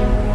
you